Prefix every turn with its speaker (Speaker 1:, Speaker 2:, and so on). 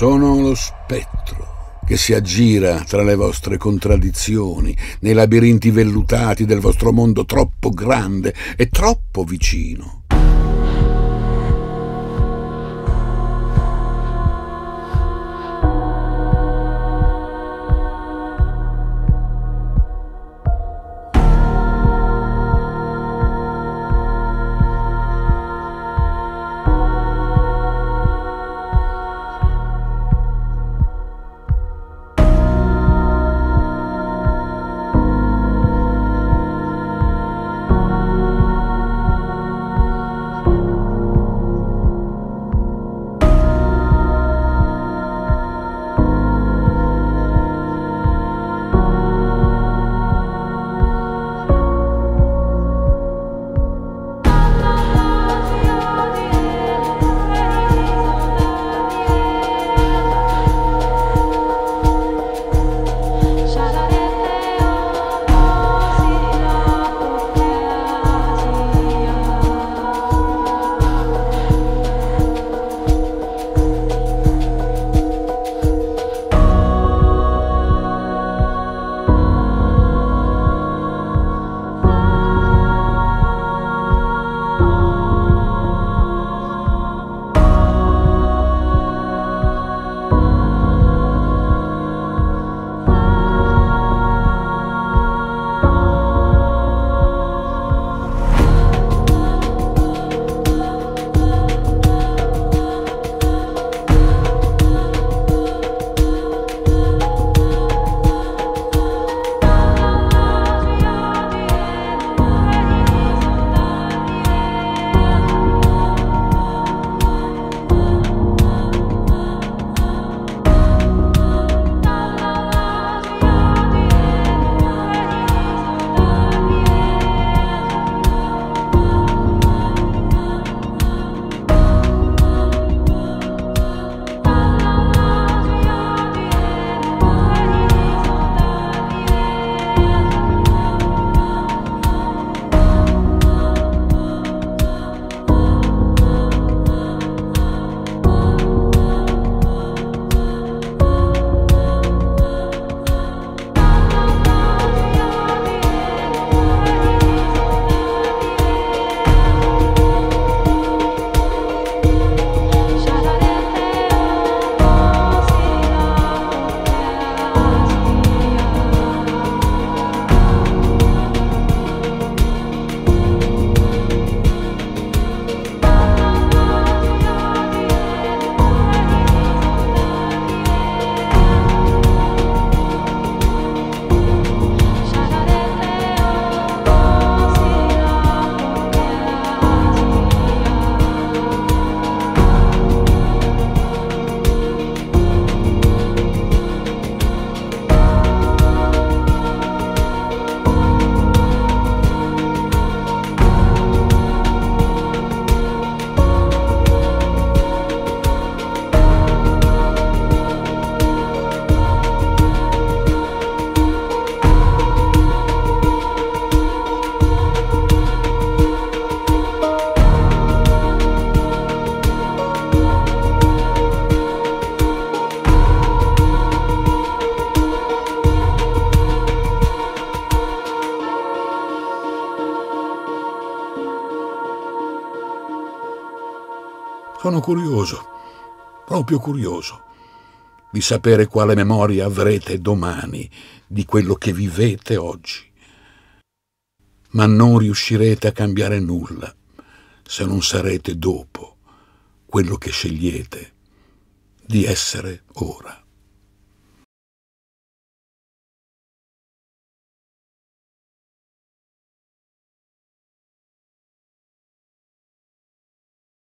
Speaker 1: Sono lo spettro che si aggira tra le vostre contraddizioni, nei labirinti vellutati del vostro mondo troppo grande e troppo vicino. Sono curioso, proprio curioso, di sapere quale memoria avrete domani di quello che vivete oggi. Ma non riuscirete a cambiare nulla se non sarete dopo quello che scegliete di essere ora.